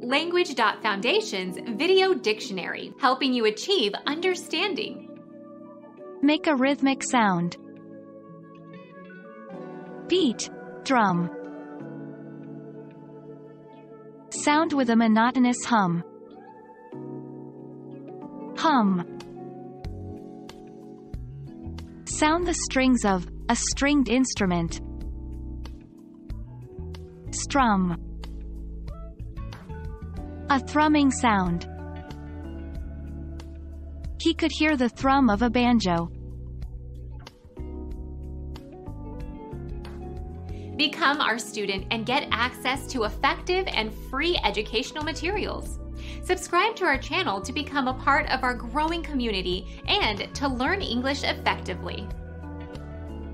Language.Foundation's Video Dictionary, helping you achieve understanding. Make a rhythmic sound. Beat, drum. Sound with a monotonous hum. Hum. Sound the strings of a stringed instrument. Strum. A thrumming sound. He could hear the thrum of a banjo. Become our student and get access to effective and free educational materials. Subscribe to our channel to become a part of our growing community and to learn English effectively.